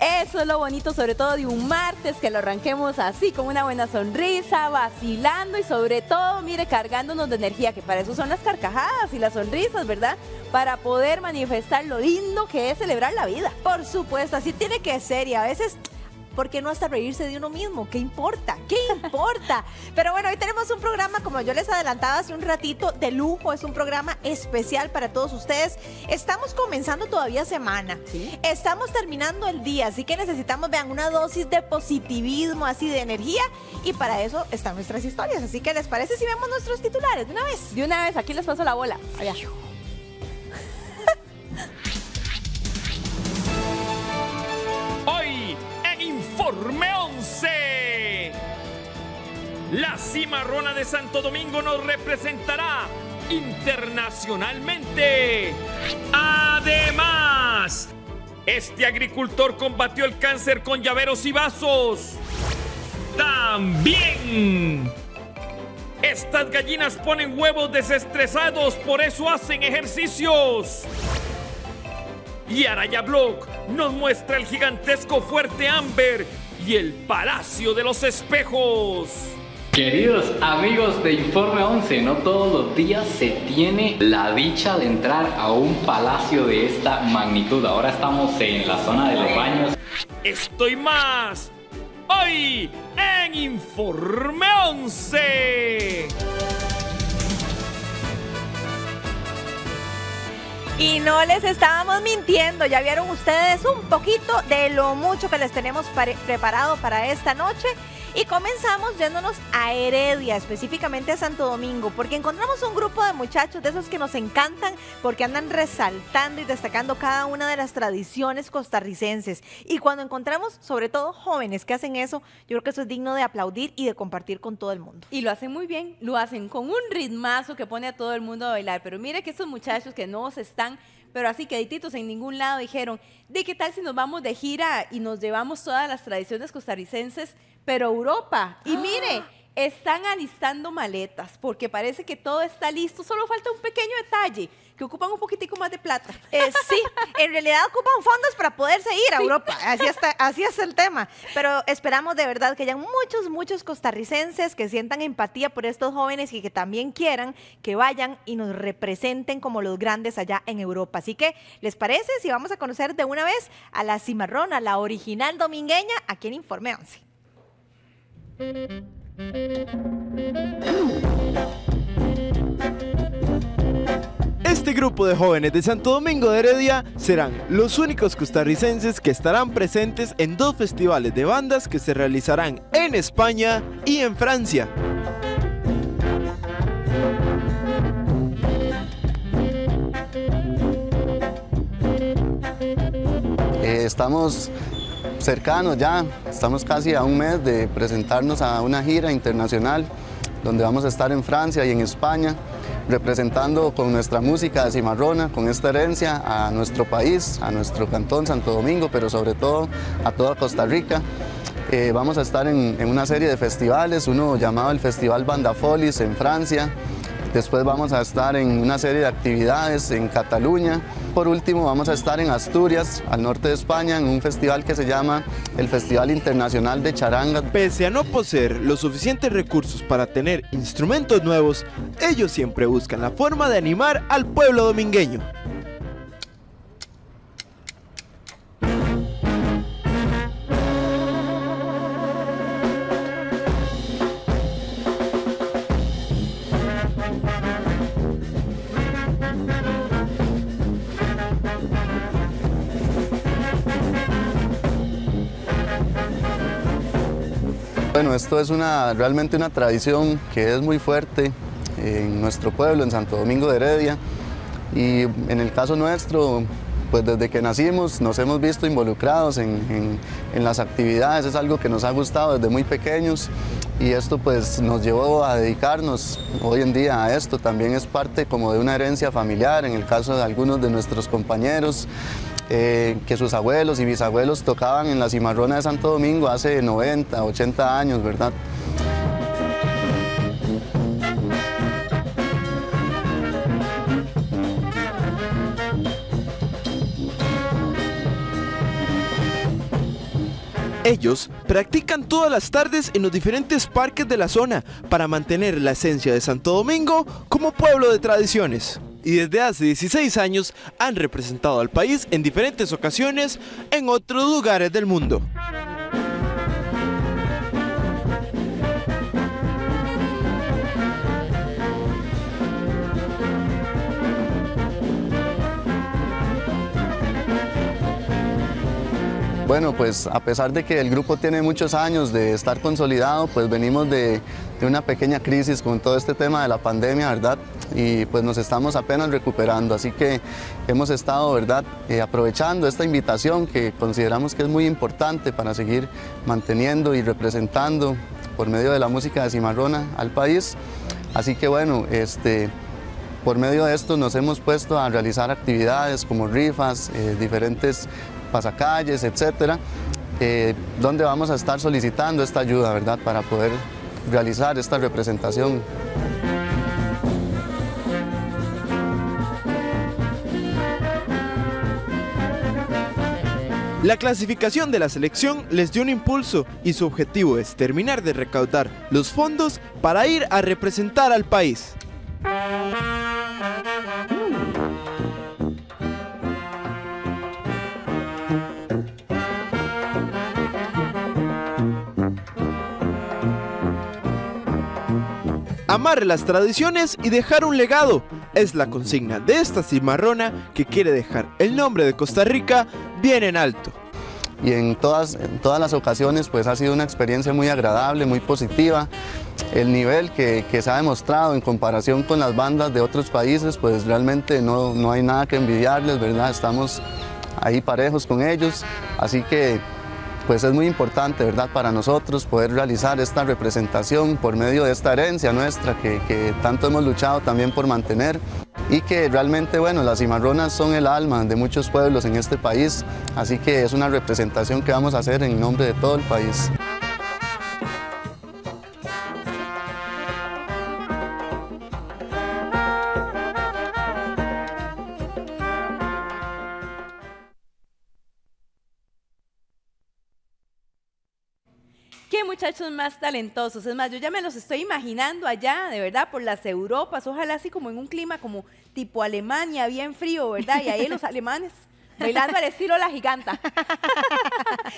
Eso es lo bonito, sobre todo de un martes, que lo arranquemos así, con una buena sonrisa, vacilando y sobre todo, mire, cargándonos de energía, que para eso son las carcajadas y las sonrisas, ¿verdad? Para poder manifestar lo lindo que es celebrar la vida. Por supuesto, así tiene que ser y a veces ¿por qué no hasta reírse de uno mismo? ¿Qué importa? ¿Qué importa? Pero bueno, hoy tenemos un programa, como yo les adelantaba hace un ratito, de lujo. Es un programa especial para todos ustedes. Estamos comenzando todavía semana. Estamos terminando el día, así que necesitamos, vean, una dosis de positivismo, así de energía. Y para eso están nuestras historias. Así que, ¿les parece si vemos nuestros titulares de una vez? De una vez, aquí les paso la bola. Allá. Informe 11. La cimarrona de Santo Domingo nos representará internacionalmente. Además, este agricultor combatió el cáncer con llaveros y vasos. También. Estas gallinas ponen huevos desestresados, por eso hacen ejercicios. Y Araya Blog nos muestra el gigantesco fuerte Amber y el Palacio de los Espejos. Queridos amigos de Informe 11, no todos los días se tiene la dicha de entrar a un palacio de esta magnitud. Ahora estamos en la zona de los baños. Estoy más hoy en Informe 11. Y no les estábamos mintiendo, ya vieron ustedes un poquito de lo mucho que les tenemos preparado para esta noche. Y comenzamos yéndonos a Heredia, específicamente a Santo Domingo, porque encontramos un grupo de muchachos de esos que nos encantan porque andan resaltando y destacando cada una de las tradiciones costarricenses. Y cuando encontramos sobre todo jóvenes que hacen eso, yo creo que eso es digno de aplaudir y de compartir con todo el mundo. Y lo hacen muy bien, lo hacen con un ritmazo que pone a todo el mundo a bailar. Pero mire que estos muchachos que no se están pero así quedititos en ningún lado dijeron, ¿de qué tal si nos vamos de gira y nos llevamos todas las tradiciones costarricenses pero Europa. Y ah. mire, están alistando maletas porque parece que todo está listo, solo falta un pequeño detalle que ocupan un poquitico más de plata. Eh, sí, en realidad ocupan fondos para poderse ir a Europa, así, está, así es el tema. Pero esperamos de verdad que hayan muchos, muchos costarricenses que sientan empatía por estos jóvenes y que también quieran que vayan y nos representen como los grandes allá en Europa. Así que, ¿les parece si vamos a conocer de una vez a la cimarrona, la original domingueña, aquí en Informe 11? Este grupo de jóvenes de Santo Domingo de Heredia serán los únicos costarricenses que estarán presentes en dos festivales de bandas que se realizarán en España y en Francia. Eh, estamos cercanos ya, estamos casi a un mes de presentarnos a una gira internacional donde vamos a estar en Francia y en España representando con nuestra música de cimarrona, con esta herencia a nuestro país, a nuestro cantón Santo Domingo, pero sobre todo a toda Costa Rica. Eh, vamos a estar en, en, una serie de festivales, uno llamado el Festival Bandafolis en Francia, Después vamos a estar en una serie de actividades en Cataluña. Por último vamos a estar en Asturias, al norte de España, en un festival que se llama el Festival Internacional de Charanga. Pese a no poseer los suficientes recursos para tener instrumentos nuevos, ellos siempre buscan la forma de animar al pueblo domingueño. Esto es una, realmente una tradición que es muy fuerte en nuestro pueblo, en Santo Domingo de Heredia. Y en el caso nuestro, pues desde que nacimos nos hemos visto involucrados en, las actividades, es algo que nos ha gustado desde muy pequeños y esto pues nos llevó a dedicarnos hoy en día a esto, también es parte como de una herencia familiar, en el caso de algunos de nuestros compañeros, eh, que sus abuelos y bisabuelos tocaban en la cimarrona de Santo Domingo hace 90, 80 años, ¿verdad? Ellos practican todas las tardes en los diferentes parques de la zona para mantener la esencia de Santo Domingo como pueblo de tradiciones. Y desde hace 16 años han representado al país en diferentes ocasiones en otros lugares del mundo. Bueno, pues a pesar de que el grupo tiene muchos años de estar consolidado, pues venimos de, una pequeña crisis con todo este tema de la pandemia, ¿verdad? Y pues nos estamos apenas recuperando, así que hemos estado, ¿verdad?, eh, aprovechando esta invitación que consideramos que es muy importante para seguir manteniendo y representando por medio de la música de Cimarrona al país. Así que bueno, este, por medio de esto nos hemos puesto a realizar actividades como rifas, eh, diferentes pasacalles, etcétera, eh, donde vamos a estar solicitando esta ayuda, ¿verdad?, para poder realizar esta representación. La clasificación de la selección les dio un impulso y su objetivo es terminar de recaudar los fondos para ir a representar al país. Amar las tradiciones y dejar un legado es la consigna de esta cimarrona que quiere dejar el nombre de Costa Rica bien en alto. Y en todas, en todas las ocasiones pues ha sido una experiencia muy agradable, muy positiva. El nivel que, que, se ha demostrado en comparación con las bandas de otros países pues realmente no, no hay nada que envidiarles, ¿verdad? Estamos ahí parejos con ellos, así que pues es muy importante, ¿verdad?, para nosotros poder realizar esta representación por medio de esta herencia nuestra que, que tanto hemos luchado también por mantener y que realmente, bueno, las cimarronas son el alma de muchos pueblos en este país, así que es una representación que vamos a hacer en nombre de todo el país. Muchachos más talentosos. Es más, yo ya me los estoy imaginando allá, de verdad, por las Europas, ojalá así como en un clima como tipo Alemania, bien frío, ¿verdad? Y ahí los alemanes bailando al estilo la giganta. Se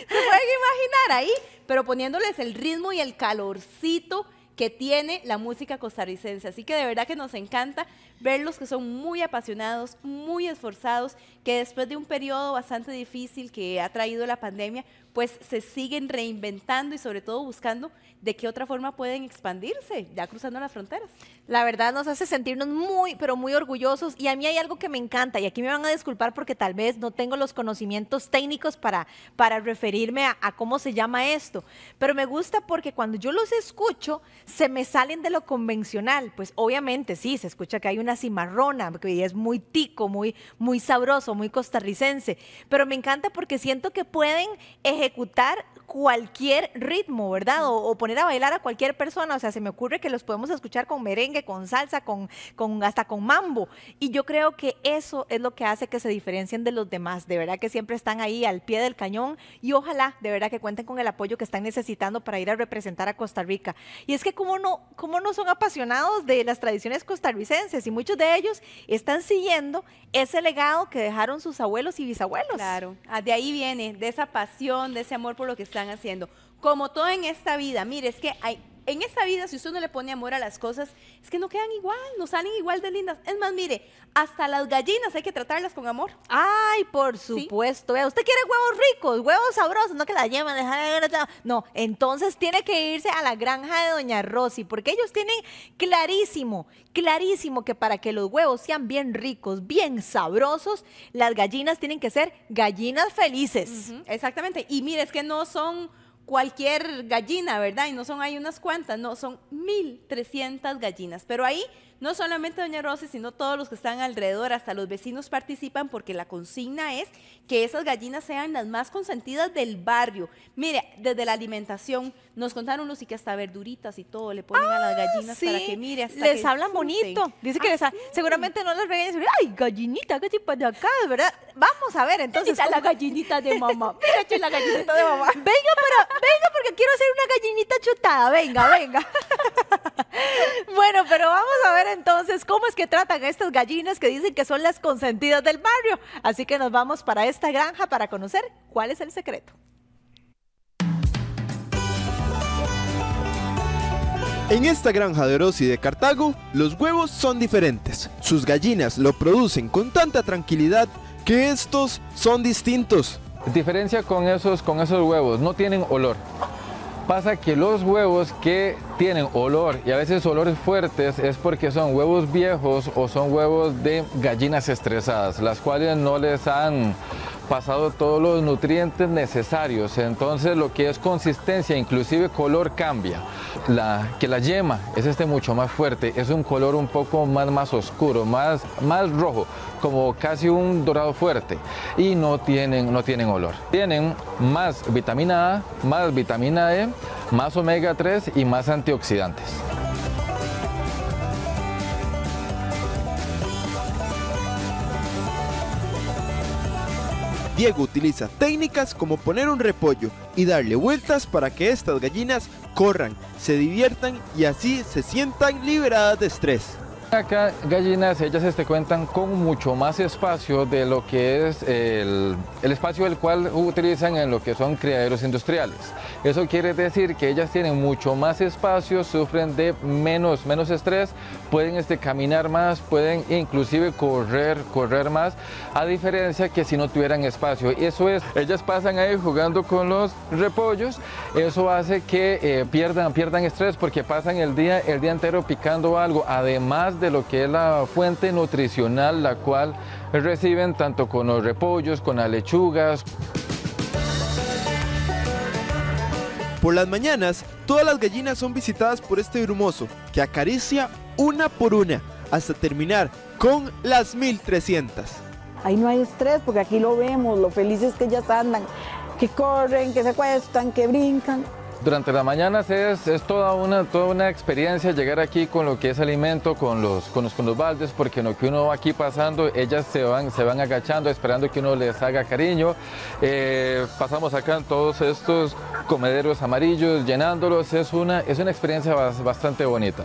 pueden imaginar ahí, pero poniéndoles el ritmo y el calorcito que tiene la música costarricense. Así que de verdad que nos encanta verlos que son muy apasionados, muy esforzados, que después de un periodo bastante difícil que ha traído la pandemia, pues se siguen reinventando y sobre todo buscando de qué otra forma pueden expandirse, ya cruzando las fronteras. La verdad nos hace sentirnos muy, pero muy orgullosos. Y a mí hay algo que me encanta y aquí me van a disculpar porque tal vez no tengo los conocimientos técnicos para, para referirme a, a cómo se llama esto, pero me gusta porque cuando yo los escucho se me salen de lo convencional, pues obviamente sí, se escucha que hay una cimarrona, que es muy tico, muy, muy sabroso, muy costarricense, pero me encanta porque siento que pueden ejecutar cualquier ritmo, ¿verdad? O, o, poner a bailar a cualquier persona. O sea, se me ocurre que los podemos escuchar con merengue, con salsa, con, con hasta con mambo. Y yo creo que eso es lo que hace que se diferencien de los demás. De verdad que siempre están ahí al pie del cañón y ojalá de verdad que cuenten con el apoyo que están necesitando para ir a representar a Costa Rica. Y es que cómo no, cómo no son apasionados de las tradiciones costarricenses y muchos de ellos están siguiendo ese legado que dejaron sus abuelos y bisabuelos. Claro, ah, de ahí viene, de esa pasión, de ese amor por lo que haciendo. Como todo en esta vida, mire, es que hay, en esta vida, si usted no le pone amor a las cosas, es que no quedan igual, no salen igual de lindas. Es más, mire, hasta las gallinas hay que tratarlas con amor. Ay, por supuesto. ¿Sí? Usted quiere huevos ricos, huevos sabrosos, no que la llevan. No, entonces tiene que irse a la granja de Doña Rosy, porque ellos tienen clarísimo, clarísimo que para que los huevos sean bien ricos, bien sabrosos, las gallinas tienen que ser gallinas felices. Uh -huh, exactamente. Y mire, es que no son cualquier gallina, ¿verdad? Y no son ahí unas cuantas, no, son 1.300 gallinas. Pero ahí no solamente doña Rosy, sino todos los que están alrededor, hasta los vecinos participan porque la consigna es que esas gallinas sean las más consentidas del barrio. Mire, desde la alimentación, nos contaron Lucy que hasta verduritas y todo le ponen a las gallinas para que mire hasta les que hablan disfruten. bonito. Dice que Ah, les ha- sí. seguramente no les regañan. dicen, Ay, gallinita, ¿qué tipo de acá? ¿Verdad? Vamos a ver entonces. La gallinita de mamá. Mira, la gallinita de mamá. Venga para, venga porque quiero hacer una gallinita chutada. Venga, venga. bueno, pero vamos a ver entonces cómo es que tratan a estas gallinas que dicen que son las consentidas del barrio. Así que nos vamos para esta granja para conocer cuál es el secreto. En esta granja de Orosi de Cartago, los huevos son diferentes. Sus gallinas lo producen con tanta tranquilidad que estos son distintos. Diferencia con esos, con esos huevos, no tienen olor. Pasa que los huevos que tienen olor y a veces olores fuertes es porque son huevos viejos o son huevos de gallinas estresadas, las cuales no les han pasado todos los nutrientes necesarios. Entonces lo que es consistencia, inclusive color cambia. La, que la yema es este mucho más fuerte, es un color un poco más, más oscuro, más, más rojo, como casi un dorado fuerte y no tienen, no tienen olor. Tienen más vitamina A, más vitamina E, más omega 3 y más antioxidantes. Diego utiliza técnicas como poner un repollo y darle vueltas para que estas gallinas corran, se diviertan y así se sientan liberadas de estrés. Acá gallinas, ellas este, cuentan con mucho más espacio de lo que es el, el espacio el cual utilizan en lo que son criaderos industriales. Eso quiere decir que ellas tienen mucho más espacio, sufren de menos, menos estrés, pueden este, caminar más, pueden inclusive correr, correr más, a diferencia que si no tuvieran espacio. Eso es, ellas pasan ahí jugando con los repollos, eso hace que eh, pierdan, pierdan estrés porque pasan el día, el día entero picando algo, además de lo que es la fuente nutricional, la cual reciben tanto con los repollos, con las lechugas, Por las mañanas, todas las gallinas son visitadas por este brumoso, que acaricia una por una, hasta terminar con las 1300. Ahí no hay estrés porque aquí lo vemos, lo felices que ellas andan, que corren, que se acuestan, que brincan. Durante las mañanas es, es toda, una, toda una experiencia llegar aquí con lo que es alimento, con los, con los, con los baldes, porque en lo que uno va aquí pasando, ellas se van, se van agachando, esperando que uno les haga cariño. Eh, pasamos acá en todos estos comederos amarillos, llenándolos. Es una, es una experiencia bas- bastante bonita.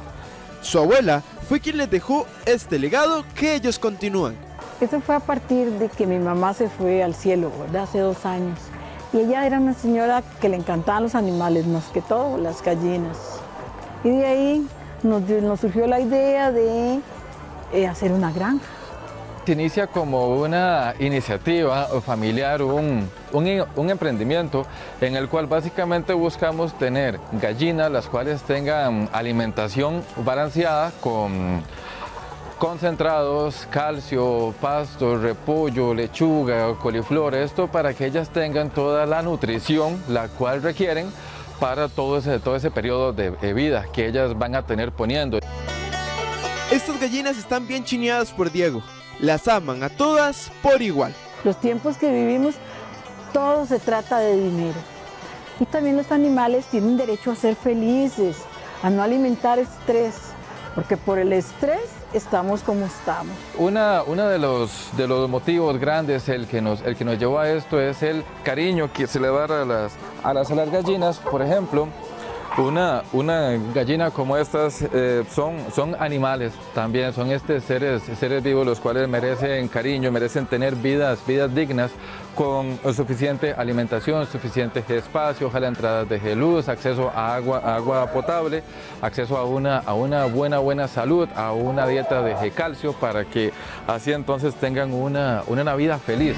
Su abuela fue quien les dejó este legado que ellos continúan. Eso fue a partir de que mi mamá se fue al cielo, ¿verdad? Hace dos años. Y ella era una señora que le encantaban los animales, más que todo, las gallinas. Y de ahí nos, nos surgió la idea de eh, hacer una granja. Se inicia como una iniciativa familiar, un, un, un emprendimiento en el cual básicamente buscamos tener gallinas las cuales tengan alimentación balanceada con concentrados, calcio, pasto, repollo, lechuga, coliflor, esto para que ellas tengan toda la nutrición la cual requieren para todo ese, todo ese periodo de de vida que ellas van a tener poniendo. Estas gallinas están bien chineadas por Diego. Las aman a todas por igual. Los tiempos que vivimos, todo se trata de dinero. Y también los animales tienen derecho a ser felices, a no alimentar estrés, porque por el estrés estamos como estamos. Una, uno de los, de los motivos grandes el que, nos, el que nos llevó a esto es el cariño que se le da a las, a las, a gallinas. Por ejemplo, una, una gallina como estas eh, son, son animales también, son este seres, seres vivos los cuales merecen cariño, merecen tener vidas, vidas dignas con suficiente alimentación, suficiente espacio, ojalá entradas de luz, acceso a agua, agua potable, acceso a una, a una buena, buena salud, a una dieta de calcio para que así entonces tengan una, una vida feliz.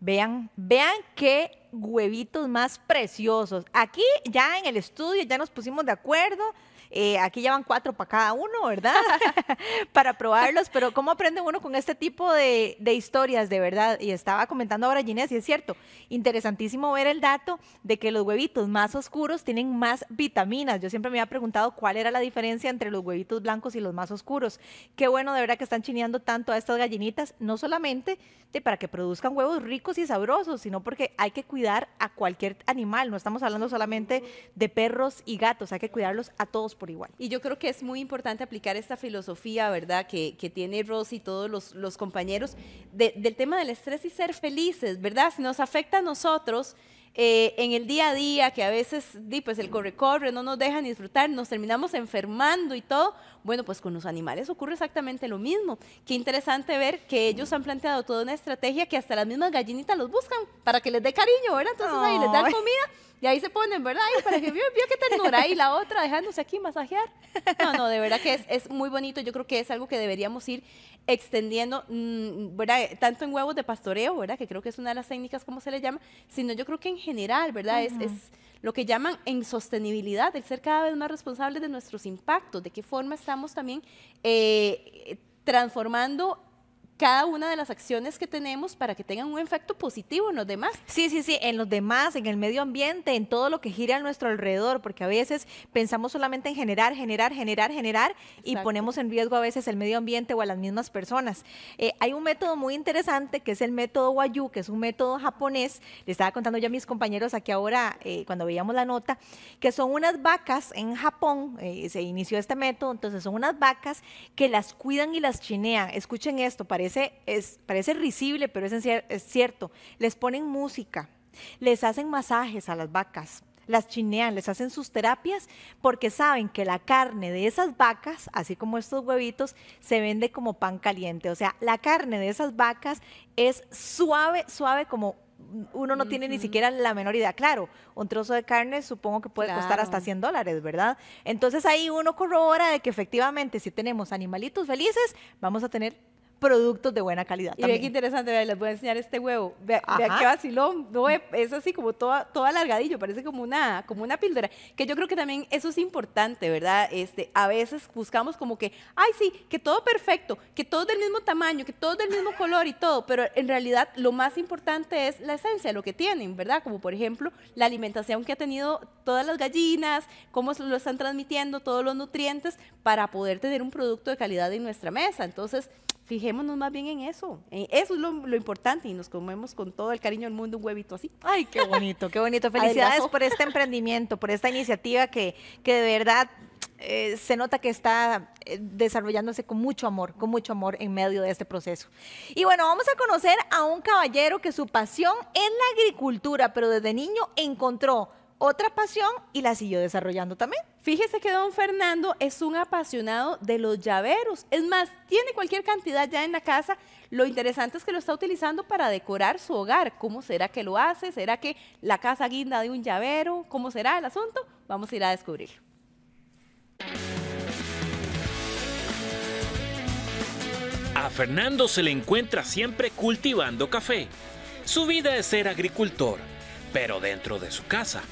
Vean, vean qué huevitos más preciosos. Aquí ya en el estudio ya nos pusimos de acuerdo Eh, aquí llevan cuatro para cada uno, ¿verdad? para probarlos, pero ¿cómo aprende uno con este tipo de, historias, de verdad? Y estaba comentando ahora Ginés, y es cierto, interesantísimo ver el dato de que los huevitos más oscuros tienen más vitaminas. Yo siempre me había preguntado cuál era la diferencia entre los huevitos blancos y los más oscuros. Qué bueno, de verdad que están chineando tanto a estas gallinitas, no solamente para que produzcan huevos ricos y sabrosos, sino porque hay que cuidar a cualquier animal. No estamos hablando solamente de perros y gatos, hay que cuidarlos a todos por igual. Y yo creo que es muy importante aplicar esta filosofía, ¿verdad?, que, que tiene Rosy y todos los, los compañeros de- del tema del estrés y ser felices, ¿verdad? Si nos afecta a nosotros, eh, en el día a día, que a veces pues el corre-corre no nos dejan disfrutar, nos terminamos enfermando y todo, bueno, pues con los animales ocurre exactamente lo mismo. Qué interesante ver que ellos han planteado toda una estrategia que hasta las mismas gallinitas los buscan para que les dé cariño, ¿verdad? Entonces ahí les dan comida y ahí se ponen, ¿verdad? Ahí para que vio, vio qué ternura. Y la otra dejándose aquí masajear. No, no, de verdad que es, es muy bonito. Yo creo que es algo que deberíamos ir extendiendo, mm, ¿verdad? Tanto en huevos de pastoreo, ¿verdad? Que creo que es una de las técnicas, como se le llama, sino yo creo que en general, ¿verdad? es, es lo que llaman en sostenibilidad, el ser cada vez más responsables de nuestros impactos, de qué forma estamos también eh, transformando cada una de las acciones que tenemos para que tengan un efecto positivo en los demás. Sí, sí, sí, en los demás, en el medio ambiente, en todo lo que gira a nuestro alrededor, porque a veces pensamos solamente en generar, generar, generar, generar y ponemos en riesgo a veces el medio ambiente o a las mismas personas. Eh, hay un método muy interesante que es el método Wayu, que es un método japonés, le estaba contando yo a mis compañeros aquí ahora eh, cuando veíamos la nota, que son unas vacas en Japón, eh, se inició este método, entonces son unas vacas que las cuidan y las chinean. Escuchen esto, parece, es, parece risible, pero es, en es cierto. Les ponen música, les hacen masajes a las vacas, las chinean, les hacen sus terapias porque saben que la carne de esas vacas, así como estos huevitos, se vende como pan caliente. O sea, la carne de esas vacas es suave, suave como uno no tiene ni siquiera la menor idea. Claro, un trozo de carne supongo que puede costar hasta Claro. 100 dólares, ¿verdad? Entonces ahí uno corrobora de que efectivamente si tenemos animalitos felices, vamos a tener productos de buena calidad. Y ve qué también. interesante, vea, les voy a enseñar este huevo. Vea, vea qué vacilón. No, ve, es así como todo, todo alargadillo, parece como una, como una píldora. Que yo creo que también eso es importante, ¿verdad? Este, a veces buscamos como que, ay, sí, que todo perfecto, que todo del mismo tamaño, que todo del mismo color y todo, pero en realidad lo más importante es la esencia, lo que tienen, ¿verdad? Como por ejemplo la alimentación que ha tenido todas las gallinas, cómo lo están transmitiendo, todos los nutrientes para poder tener un producto de calidad en nuestra mesa. Entonces, Fijémonos más bien en eso. Eso es lo, lo importante y nos comemos con todo el cariño del mundo un huevito así. Ay, qué bonito, qué bonito. Felicidades por este emprendimiento, por esta iniciativa que, que de verdad eh, se nota que está eh, desarrollándose con mucho amor, con mucho amor en medio de este proceso. Y bueno, vamos a conocer a un caballero que su pasión es la agricultura, pero desde niño encontró otra pasión y la siguió desarrollando también. Fíjese que don Fernando es un apasionado de los llaveros. Es más, tiene cualquier cantidad ya en la casa. Lo interesante es que lo está utilizando para decorar su hogar. ¿Cómo será que lo hace? ¿Será que la casa guinda de un llavero? ¿Cómo será el asunto? Vamos a ir a descubrirlo. A Fernando se le encuentra siempre cultivando café. Su vida es ser agricultor, pero dentro de su casa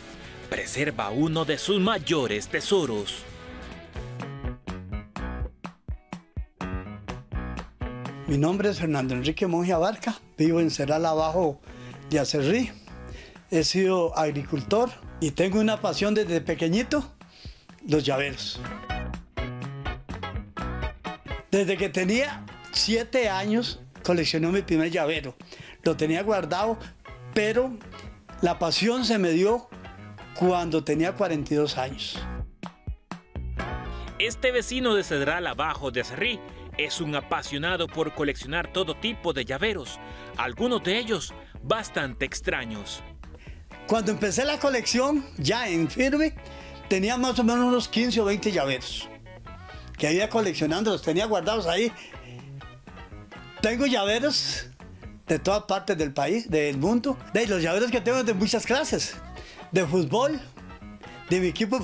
preserva uno de sus mayores tesoros. Mi nombre es Fernando Enrique Monge Abarca, vivo en Ceral Abajo de Acerrí. He sido agricultor y tengo una pasión desde pequeñito, los llaveros. Desde que tenía siete años coleccioné mi primer llavero. Lo tenía guardado, pero la pasión se me dio cuando tenía 42 años. Este vecino de Cedral Abajo de Acerrí es un apasionado por coleccionar todo tipo de llaveros, algunos de ellos bastante extraños. Cuando empecé la colección, ya en firme, tenía más o menos unos 15 o 20 llaveros. Que había coleccionando, los tenía guardados ahí. Tengo llaveros de todas partes del país, del mundo. De los llaveros que tengo de muchas clases. De fútbol, de mi equipo,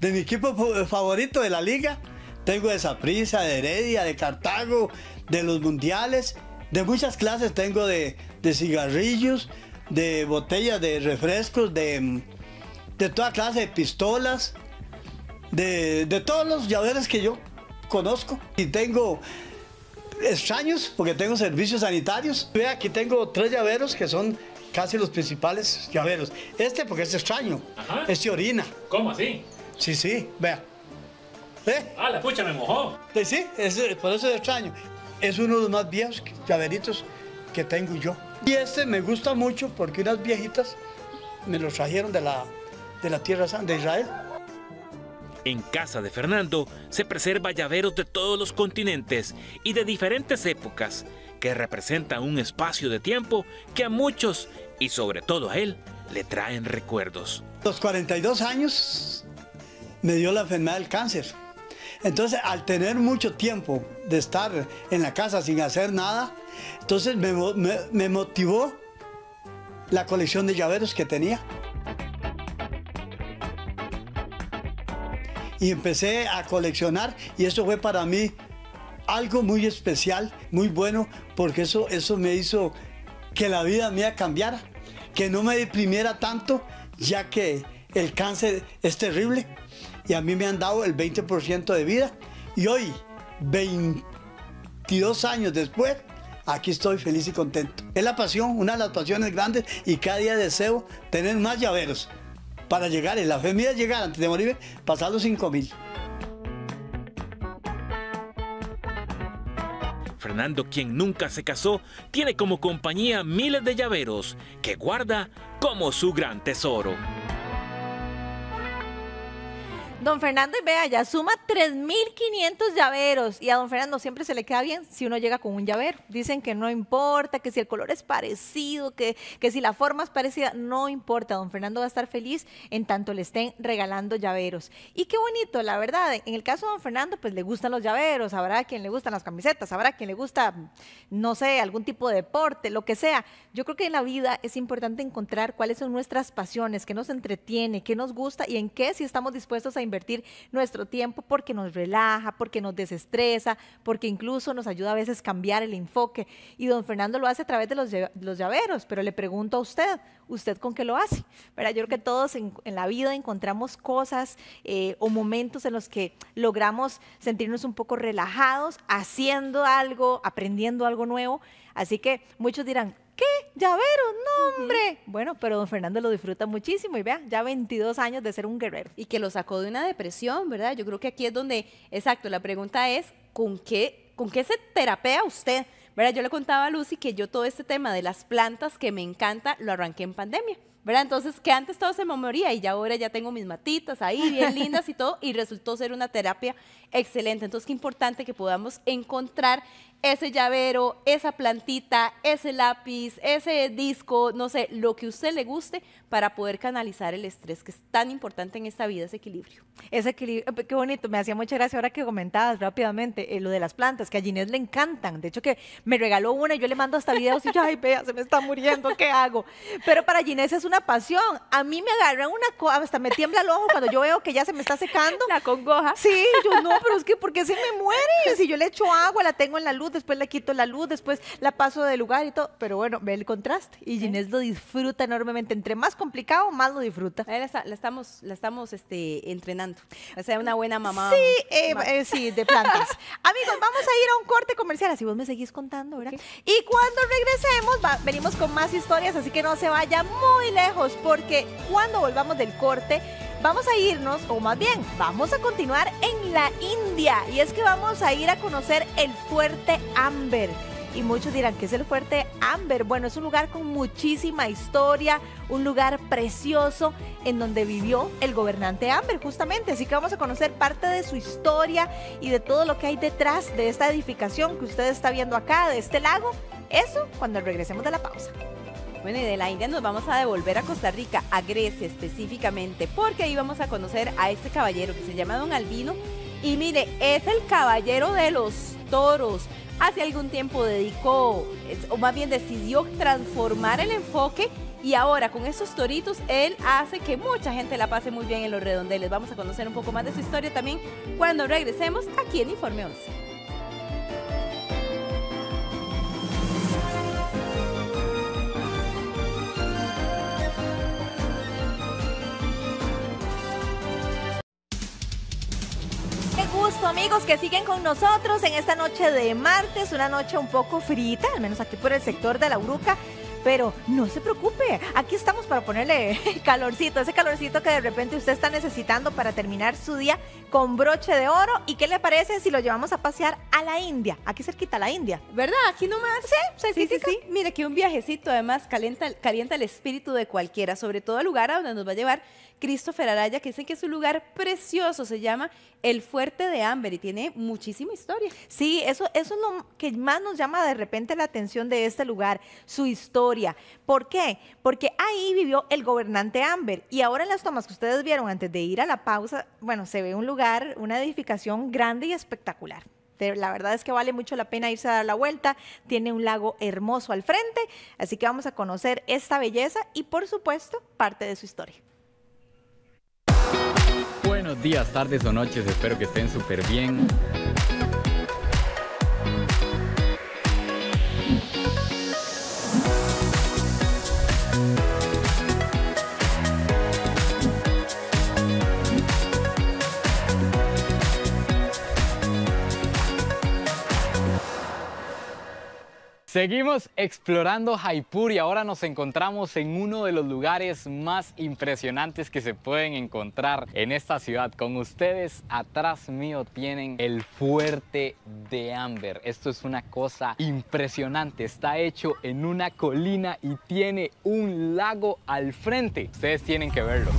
de mi equipo fa- favorito de la liga. Tengo de Saprissa, de Heredia, de Cartago, de los mundiales. De muchas clases tengo de, de cigarrillos, de botellas de refrescos, de, de toda clase de pistolas. de, de todos los llaveros que yo conozco. Y tengo extraños porque tengo servicios sanitarios. Vea, aquí tengo tres llaveros que son casi los principales llaveros. Este porque es extraño. Ajá. Este orina. ¿Cómo así? Sí, sí, vea. ¿Eh? Ah, la pucha me mojó. Sí, sí, es- por eso es extraño. Es uno de los más viejos llaveritos que tengo yo. Y este me gusta mucho porque unas viejitas me lo trajeron de la, de la tierra santa de Israel. En casa de Fernando se preserva llaveros de todos los continentes y de diferentes épocas que representan un espacio de tiempo que a muchos y sobre todo a él le traen recuerdos. los 42 años me dio la enfermedad del cáncer. Entonces, al tener mucho tiempo de estar en la casa sin hacer nada, entonces me, me motivó la colección de llaveros que tenía. Y empecé a coleccionar y eso fue para mí algo muy especial, muy bueno, porque eso, eso me hizo que la vida mía cambiara, que no me deprimiera tanto, ya que el cáncer es terrible y a mí me han dado el 20% de vida y hoy, 22 años después, aquí estoy feliz y contento. Es la pasión, una de las pasiones grandes y cada día deseo tener más llaveros para llegar, en la fe mía es llegar antes de morir, pasar los 5 mil. Fernando, quien nunca se casó, tiene como compañía miles de llaveros que guarda como su gran tesoro. Don Fernando, vea, ya suma 3.500 llaveros. Y a don Fernando siempre se le queda bien si uno llega con un llavero. Dicen que no importa, que si el color es parecido, que, que si la forma es parecida, no importa. Don Fernando va a estar feliz en tanto le estén regalando llaveros. Y qué bonito, la verdad. En el caso de don Fernando, pues le gustan los llaveros. Habrá quien le gustan las camisetas, habrá quien le gusta, no sé, algún tipo de deporte, lo que sea. Yo creo que en la vida es importante encontrar cuáles son nuestras pasiones, qué nos entretiene, qué nos gusta y en qué si estamos dispuestos a invertir nuestro tiempo porque nos relaja, porque nos desestresa, porque incluso nos ayuda a veces cambiar el enfoque. Y don Fernando lo hace a través de los, los llaveros, pero le pregunto a usted, ¿usted con qué lo hace? ¿Verdad? Yo creo que todos en, en la vida encontramos cosas eh, o momentos en los que logramos sentirnos un poco relajados, haciendo algo, aprendiendo algo nuevo. Así que muchos dirán, ¿qué? ¿Llaveros? No, hombre. Bueno, pero don Fernando lo disfruta muchísimo y vea, ya 22 años de ser un guerrero. y que lo sacó de una depresión, ¿verdad? Yo creo que aquí es donde, exacto, la pregunta es, ¿con qué, con qué se terapea usted? ¿Verdad? Yo le contaba a Lucy que yo todo este tema de las plantas que me encanta lo arranqué en pandemia. ¿verdad? Entonces, que antes todo se me moría y ya ahora ya tengo mis matitas ahí bien lindas y todo, y resultó ser una terapia excelente. Entonces, qué importante que podamos encontrar ese llavero, esa plantita, ese lápiz, ese disco, no sé, lo que a usted le guste para poder canalizar el estrés, que es tan importante en esta vida, ese equilibrio. Ese equilibrio, qué bonito, me hacía mucha gracia ahora que comentabas rápidamente eh, lo de las plantas, que a Ginés le encantan. De hecho, que me regaló una y yo le mando hasta videos y yo, ay, vea, se me está muriendo, ¿qué hago? Pero para Ginés es una pasión. A mí me agarra una cosa, hasta me tiembla el ojo cuando yo veo que ya se me está secando. La congoja. Sí, yo no, pero es que ¿por qué se me muere? Si yo le echo agua, la tengo en la luz, después le quito la luz, después la paso de lugar y todo. Pero bueno, ve el contraste. Y Ginés lo disfruta enormemente. Entre más complicado, más lo disfruta. La, está- la estamos, la estamos este, entrenando. O sea, una buena mamá. Sí, eh, eh, sí, de plantas. Amigos, vamos a ir a un corte comercial, así vos me seguís contando, ¿verdad? Y cuando regresemos, va- venimos con más historias, así que no se vaya muy lejos, porque cuando volvamos del corte, vamos a irnos, o más bien, vamos a continuar en la India. Y es que vamos a ir a conocer el Fuerte Amber. Y muchos dirán, ¿qué es el Fuerte Amber? Bueno, es un lugar con muchísima historia, un lugar precioso en donde vivió el gobernante Amber, justamente. Así que vamos a conocer parte de su historia y de todo lo que hay detrás de esta edificación que usted está viendo acá, de este lago. Eso cuando regresemos de la pausa. Bueno, y de la India nos vamos a devolver a Costa Rica, a Grecia específicamente, porque ahí vamos a conocer a este caballero que se llama Don Albino. Y mire, es el caballero de los toros. Hace algún tiempo dedicó, o más bien decidió transformar el enfoque y ahora con esos toritos él hace que mucha gente la pase muy bien en los redondeles. Vamos a conocer un poco más de su historia también cuando regresemos aquí en Informe 11. Amigos que siguen con nosotros en esta noche de martes, una noche un poco frita, al menos aquí por el sector de la Uruca. Pero no se preocupe, aquí estamos para ponerle calorcito, ese calorcito que de repente usted está necesitando para terminar su día con broche de oro. ¿Y qué le parece si lo llevamos a pasear a la India? Aquí cerquita la India. ¿Verdad? Aquí nomás. Sí, Sí, sí, sí. Mire que un viajecito además calienta, calienta el espíritu de cualquiera, sobre todo el lugar a donde nos va a llevar Christopher Araya, que dicen que es un lugar precioso, se llama El Fuerte de Amber y tiene muchísima historia. Sí, eso, eso es lo que más nos llama de repente la atención de este lugar, su historia. ¿Por qué? Porque ahí vivió el gobernante Amber y ahora en las tomas que ustedes vieron antes de ir a la pausa, bueno, se ve un lugar, una edificación grande y espectacular. La verdad es que vale mucho la pena irse a dar la vuelta. Tiene un lago hermoso al frente, así que vamos a conocer esta belleza y por supuesto parte de su historia. Buenos días, tardes o noches, espero que estén súper bien. Seguimos explorando Jaipur y ahora nos encontramos en uno de los lugares más impresionantes que se pueden encontrar en esta ciudad. Con ustedes atrás mío tienen el fuerte de Amber. Esto es una cosa impresionante. Está hecho en una colina y tiene un lago al frente. Ustedes tienen que verlo.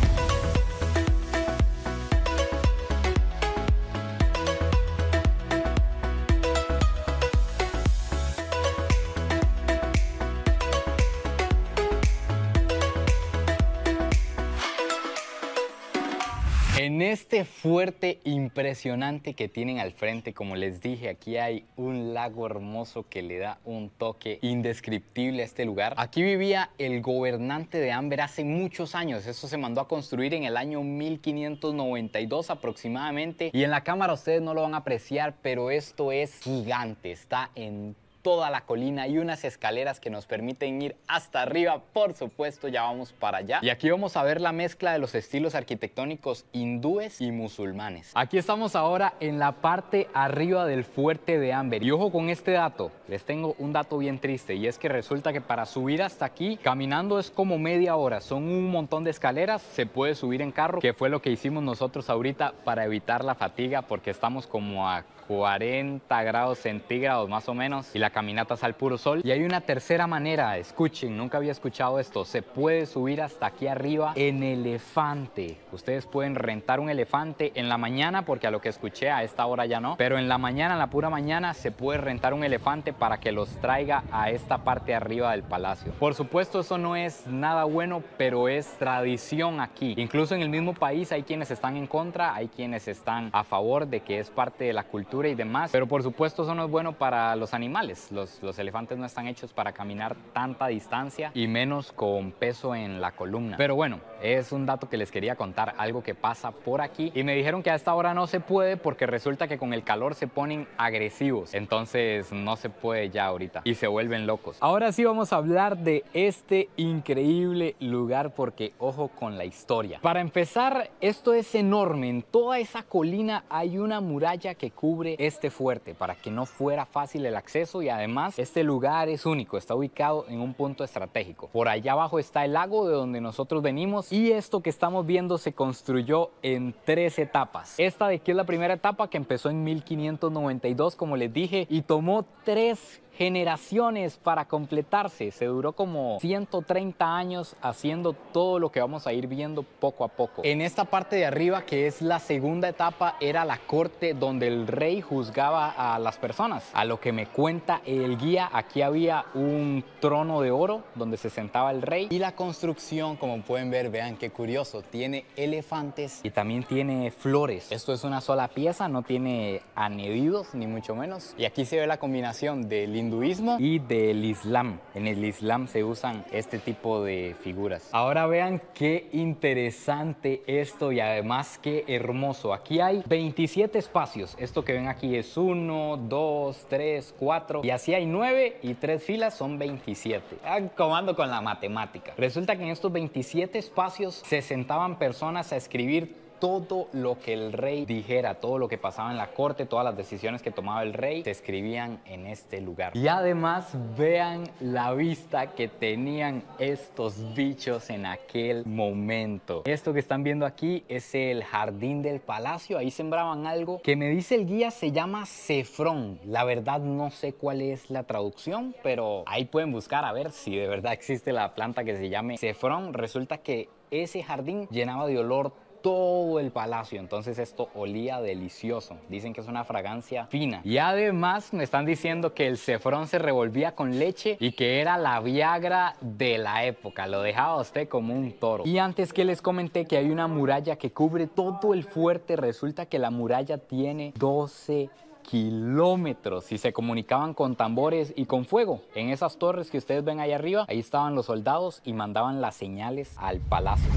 Este fuerte impresionante que tienen al frente, como les dije, aquí hay un lago hermoso que le da un toque indescriptible a este lugar. Aquí vivía el gobernante de Amber hace muchos años. Esto se mandó a construir en el año 1592 aproximadamente. Y en la cámara ustedes no lo van a apreciar, pero esto es gigante. Está en toda la colina y unas escaleras que nos permiten ir hasta arriba. Por supuesto, ya vamos para allá. Y aquí vamos a ver la mezcla de los estilos arquitectónicos hindúes y musulmanes. Aquí estamos ahora en la parte arriba del fuerte de Amber. Y ojo con este dato, les tengo un dato bien triste y es que resulta que para subir hasta aquí, caminando es como media hora. Son un montón de escaleras, se puede subir en carro, que fue lo que hicimos nosotros ahorita para evitar la fatiga porque estamos como a 40 grados centígrados más o menos y la caminata es al puro sol. Y hay una tercera manera, escuchen, nunca había escuchado esto, se puede subir hasta aquí arriba en elefante. Ustedes pueden rentar un elefante en la mañana porque a lo que escuché a esta hora ya no, pero en la mañana, en la pura mañana se puede rentar un elefante para que los traiga a esta parte arriba del palacio. Por supuesto eso no es nada bueno, pero es tradición aquí. Incluso en el mismo país hay quienes están en contra, hay quienes están a favor de que es parte de la cultura y demás, pero por supuesto eso no es bueno para los animales. Los, los elefantes no están hechos para caminar tanta distancia y menos con peso en la columna. Pero bueno, es un dato que les quería contar, algo que pasa por aquí y me dijeron que a esta hora no se puede porque resulta que con el calor se ponen agresivos, entonces no se puede ya ahorita y se vuelven locos. Ahora sí vamos a hablar de este increíble lugar porque ojo con la historia. Para empezar, esto es enorme, en toda esa colina hay una muralla que cubre este fuerte para que no fuera fácil el acceso y además este lugar es único, está ubicado en un punto estratégico. Por allá abajo está el lago de donde nosotros venimos y esto que estamos viendo se construyó en tres etapas. Esta de aquí es la primera etapa que empezó en 1592 como les dije y tomó tres generaciones para completarse. Se duró como 130 años haciendo todo lo que vamos a ir viendo poco a poco. En esta parte de arriba, que es la segunda etapa, era la corte donde el rey juzgaba a las personas. A lo que me cuenta el guía, aquí había un trono de oro donde se sentaba el rey y la construcción, como pueden ver, vean qué curioso, tiene elefantes y también tiene flores. Esto es una sola pieza, no tiene añadidos ni mucho menos. Y aquí se ve la combinación del hinduismo y del islam. En el islam se usan este tipo de figuras. Ahora vean qué interesante esto y además qué hermoso. Aquí hay 27 espacios. Esto que ven aquí es 1, 2, 3, 4 y así hay 9 y 3 filas son 27. Ah, Comando con la matemática. Resulta que en estos 27 espacios se sentaban personas a escribir todo lo que el rey dijera, todo lo que pasaba en la corte, todas las decisiones que tomaba el rey, se escribían en este lugar. Y además vean la vista que tenían estos bichos en aquel momento. Esto que están viendo aquí es el jardín del palacio, ahí sembraban algo que me dice el guía se llama cefrón. La verdad no sé cuál es la traducción, pero ahí pueden buscar a ver si de verdad existe la planta que se llame cefrón. Resulta que ese jardín llenaba de olor todo el palacio. Entonces esto olía delicioso. Dicen que es una fragancia fina. Y además me están diciendo que el cefrón se revolvía con leche y que era la Viagra de la época. Lo dejaba usted como un toro. Y antes que les comenté que hay una muralla que cubre todo el fuerte, resulta que la muralla tiene 12 kilómetros y se comunicaban con tambores y con fuego. En esas torres que ustedes ven ahí arriba, ahí estaban los soldados y mandaban las señales al palacio.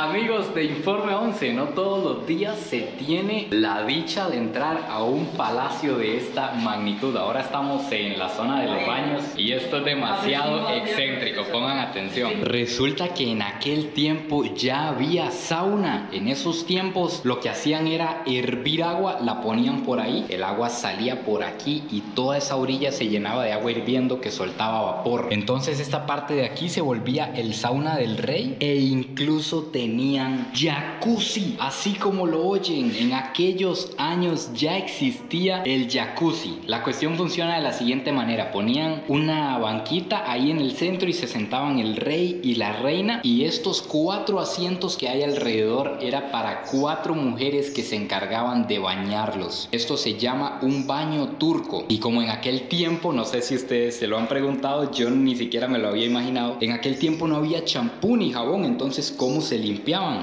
Amigos de Informe 11, no todos los días se tiene la dicha de entrar a un palacio de esta magnitud. Ahora estamos en la zona de los baños y esto es demasiado excéntrico, pongan atención. Resulta que en aquel tiempo ya había sauna. En esos tiempos lo que hacían era hervir agua, la ponían por ahí, el agua salía por aquí y toda esa orilla se llenaba de agua hirviendo que soltaba vapor. Entonces esta parte de aquí se volvía el sauna del rey e incluso incluso tenían jacuzzi, así como lo oyen. En aquellos años ya existía el jacuzzi. La cuestión funciona de la siguiente manera: ponían una banquita ahí en el centro y se sentaban el rey y la reina. Y estos cuatro asientos que hay alrededor era para cuatro mujeres que se encargaban de bañarlos. Esto se llama un baño turco. Y como en aquel tiempo, no sé si ustedes se lo han preguntado, yo ni siquiera me lo había imaginado. En aquel tiempo no había champú ni jabón, entonces cómo se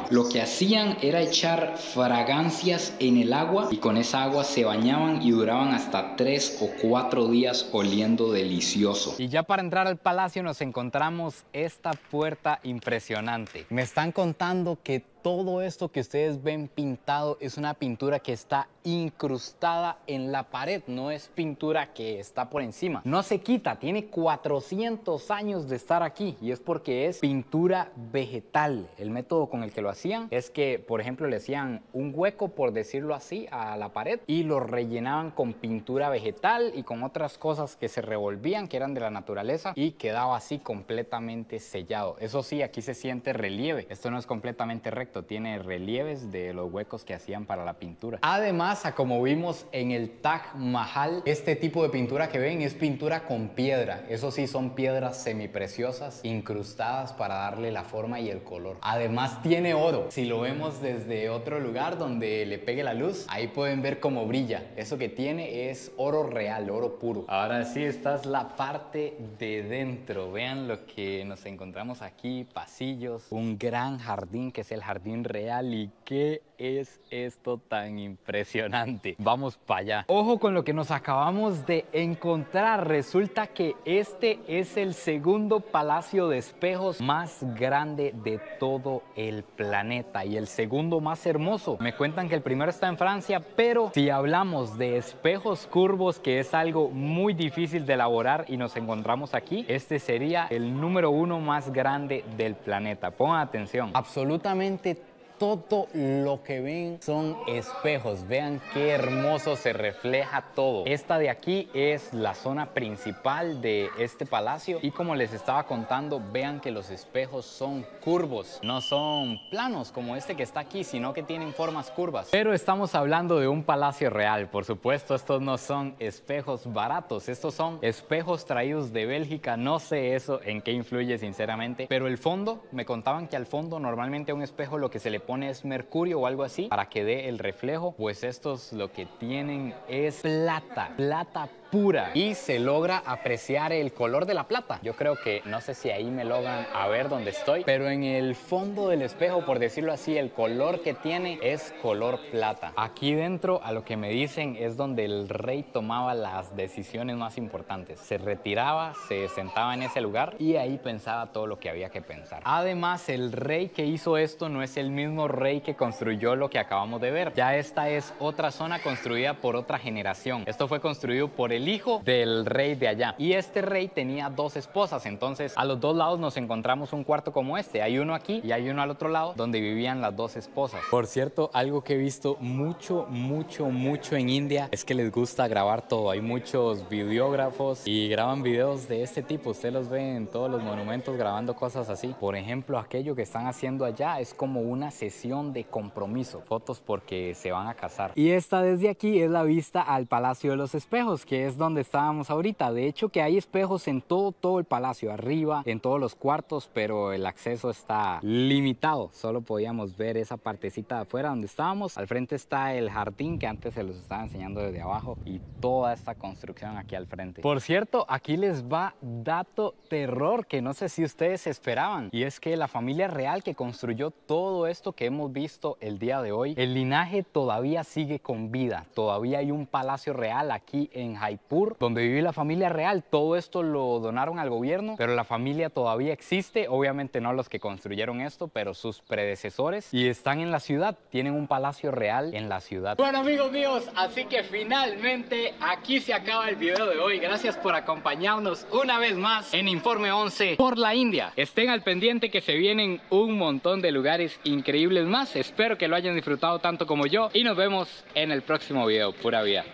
Lo que hacían era echar fragancias en el agua y con esa agua se bañaban y duraban hasta tres o cuatro días oliendo delicioso. Y ya para entrar al palacio nos encontramos esta puerta impresionante. Me están contando que todo esto que ustedes ven pintado es una pintura que está incrustada en la pared, no es pintura que está por encima. No se quita, tiene 400 años de estar aquí y es porque es pintura vegetal. El método con el que lo hacían es que, por ejemplo, le hacían un hueco, por decirlo así, a la pared y lo rellenaban con pintura vegetal y con otras cosas que se revolvían, que eran de la naturaleza y quedaba así completamente sellado. Eso sí, aquí se siente relieve. Esto no es completamente recto tiene relieves de los huecos que hacían para la pintura. Además, como vimos en el Taj Mahal, este tipo de pintura que ven es pintura con piedra. Eso sí, son piedras semipreciosas incrustadas para darle la forma y el color. Además, tiene oro. Si lo vemos desde otro lugar donde le pegue la luz, ahí pueden ver cómo brilla. Eso que tiene es oro real, oro puro. Ahora sí, esta es la parte de dentro. Vean lo que nos encontramos aquí, pasillos, un gran jardín que es el jardín real y qué es esto tan impresionante. Vamos para allá. Ojo con lo que nos acabamos de encontrar. Resulta que este es el segundo palacio de espejos más grande de todo el planeta y el segundo más hermoso. Me cuentan que el primero está en Francia, pero si hablamos de espejos curvos, que es algo muy difícil de elaborar y nos encontramos aquí, este sería el número uno más grande del planeta. Pongan atención. Absolutamente todo lo que ven son espejos. Vean qué hermoso se refleja todo. Esta de aquí es la zona principal de este palacio y como les estaba contando, vean que los espejos son curvos. No son planos como este que está aquí, sino que tienen formas curvas. Pero estamos hablando de un palacio real. Por supuesto, estos no son espejos baratos. Estos son espejos traídos de Bélgica. No sé eso en qué influye sinceramente. Pero el fondo, me contaban que al fondo normalmente a un espejo lo que se le pones mercurio o algo así para que dé el reflejo, pues estos lo que tienen es plata, plata pura y se logra apreciar el color de la plata. Yo creo que, no sé si ahí me logran a ver dónde estoy, pero en el fondo del espejo, por decirlo así, el color que tiene es color plata. Aquí dentro, a lo que me dicen, es donde el rey tomaba las decisiones más importantes. Se retiraba, se sentaba en ese lugar y ahí pensaba todo lo que había que pensar. Además, el rey que hizo esto no es el mismo rey que construyó lo que acabamos de ver. Ya esta es otra zona construida por otra generación. Esto fue construido por el hijo del rey de allá. Y este rey tenía dos esposas, entonces a los dos lados nos encontramos un cuarto como este. Hay uno aquí y hay uno al otro lado donde vivían las dos esposas. Por cierto, algo que he visto mucho, mucho, mucho en India es que les gusta grabar todo. Hay muchos videógrafos y graban videos de este tipo. Usted los ve en todos los monumentos grabando cosas así. Por ejemplo, aquello que están haciendo allá es como una sesión de compromiso. Fotos porque se van a casar. Y esta desde aquí es la vista al Palacio de los Espejos, que es donde estábamos ahorita. De hecho que hay espejos en todo, todo el palacio, arriba, en todos los cuartos, pero el acceso está limitado. Solo podíamos ver esa partecita de afuera donde estábamos. Al frente está el jardín que antes se los estaba enseñando desde abajo y toda esta construcción aquí al frente. Por cierto, aquí les va dato terror que no sé si ustedes esperaban. Y es que la familia real que construyó todo esto que hemos visto el día de hoy, el linaje todavía sigue con vida. Todavía hay un palacio real aquí en Jaipur donde vive la familia real. Todo esto lo donaron al gobierno, pero la familia todavía existe. Obviamente no los que construyeron esto, pero sus predecesores. Y están en la ciudad. Tienen un palacio real en la ciudad. Bueno amigos míos, así que finalmente aquí se acaba el video de hoy. Gracias por acompañarnos una vez más en Informe 11 por la India. Estén al pendiente que se vienen un montón de lugares increíbles más. Espero que lo hayan disfrutado tanto como yo y nos vemos en el próximo video. Pura vida.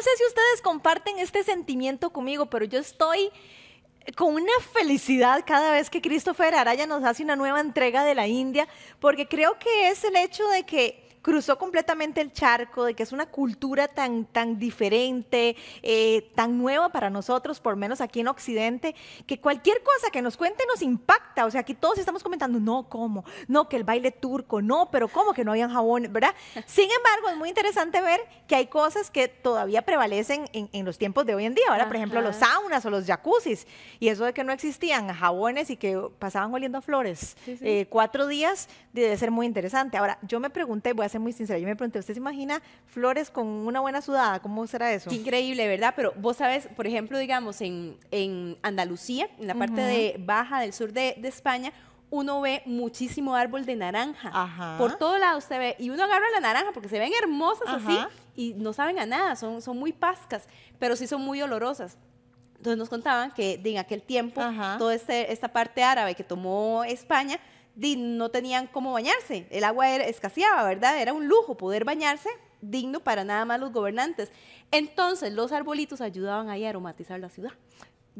Sé si ustedes comparten este sentimiento conmigo, pero yo estoy con una felicidad cada vez que Christopher Araya nos hace una nueva entrega de la India, porque creo que es el hecho de que cruzó completamente el charco, de que es una cultura tan, tan diferente, eh, tan nueva para nosotros, por menos aquí en Occidente, que cualquier cosa que nos cuente nos impacta. O sea, aquí todos estamos comentando, no, ¿cómo? No, que el baile turco, no, pero ¿cómo que no habían jabón? ¿Verdad? Sin embargo, es muy interesante ver que hay cosas que todavía prevalecen en, en los tiempos de hoy en día. Ahora, por ejemplo, los saunas o los jacuzzis. Y eso de que no existían jabones y que pasaban oliendo a flores Sí, sí. eh, cuatro días debe ser muy interesante. Ahora, yo me pregunté, voy a ser muy sincera, yo me pregunté, ¿usted se imagina flores con una buena sudada? ¿Cómo será eso? Qué increíble, ¿verdad? Pero vos sabes, por ejemplo, digamos, en, en Andalucía, en la parte de baja del sur de, de España, uno ve muchísimo árbol de naranja. Ajá. Por todo lado usted ve. Y uno agarra la naranja porque se ven hermosas así Ajá. y no saben a nada, son, son muy pascas, pero sí son muy olorosas. Entonces nos contaban que en aquel tiempo, Ajá. toda este- esta parte árabe que tomó España, no tenían cómo bañarse. El agua era, escaseaba, ¿verdad? Era un lujo poder bañarse digno para nada más los gobernantes. Entonces los arbolitos ayudaban ahí a aromatizar la ciudad.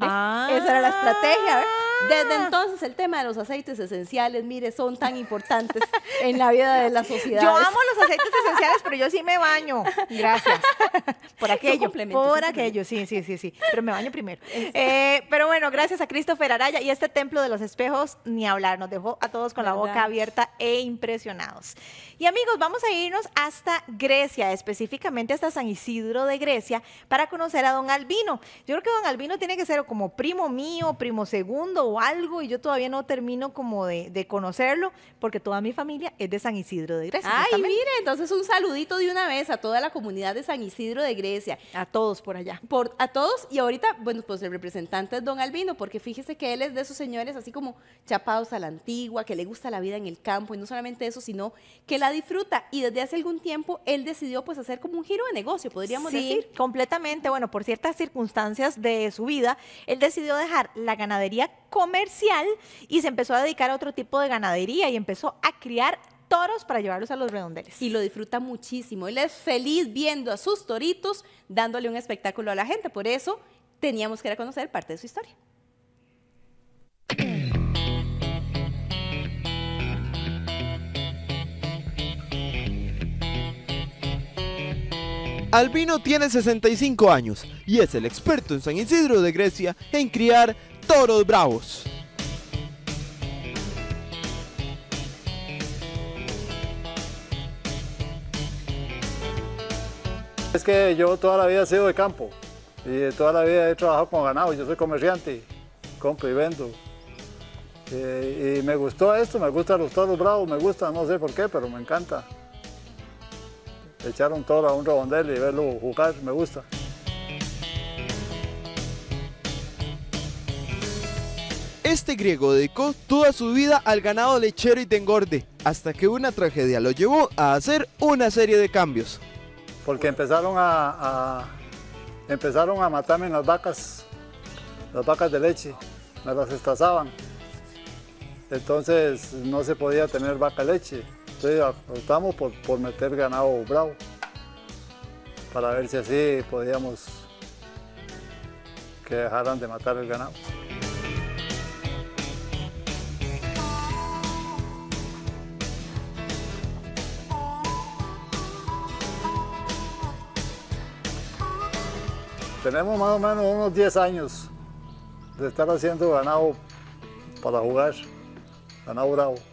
Ah. Esa era la estrategia. Desde entonces el tema de los aceites esenciales, mire, son tan importantes en la vida de la sociedad. Yo amo los aceites esenciales, pero yo sí me baño. Gracias. Por aquello. Por aquello, sí, sí, sí, sí. Pero me baño primero. Eh, pero bueno, gracias a Christopher Araya y este templo de los espejos, ni hablar, nos dejó a todos con la boca abierta e impresionados. Y amigos, vamos a irnos hasta Grecia, específicamente hasta San Isidro de Grecia, para conocer a don Albino. Yo creo que don Albino tiene que ser como primo mío, primo segundo o algo, y yo todavía no termino como de, de conocerlo, porque toda mi familia es de San Isidro de Grecia. Ay, mire, entonces un saludito de una vez a toda la comunidad de San Isidro de Grecia. A todos por allá. Por, a todos, y ahorita, bueno, pues el representante es don Albino, porque fíjese que él es de esos señores así como chapados a la antigua, que le gusta la vida en el campo, y no solamente eso, sino que la disfruta. Y desde hace algún tiempo él decidió pues hacer como un giro de negocio, podríamos sí, decir. completamente. Bueno, por ciertas circunstancias de su vida, él decidió dejar la ganadería comercial y se empezó a dedicar a otro tipo de ganadería y empezó a criar toros para llevarlos a los redondeles. Y lo disfruta muchísimo. Él es feliz viendo a sus toritos, dándole un espectáculo a la gente. Por eso teníamos que ir a conocer parte de su historia. Albino tiene 65 años y es el experto en San Isidro de Grecia en criar Toros Bravos. Es que yo toda la vida he sido de campo y toda la vida he trabajado con ganado. Yo soy comerciante, compro y vendo. Eh, y me gustó esto, me gustan los toros bravos, me gusta, no sé por qué, pero me encanta. Echar un toro a un redondel y verlo jugar, me gusta. Este griego dedicó toda su vida al ganado lechero y de engorde, hasta que una tragedia lo llevó a hacer una serie de cambios. Porque empezaron a, a- empezaron a matarme las vacas, las vacas de leche, me las estazaban. Entonces no se podía tener vaca leche. Entonces optamos por, por meter ganado bravo, para ver si así podíamos que dejaran de matar el ganado. Tenemos más o menos unos 10 años de estar haciendo ganado para jugar, ganado bravo.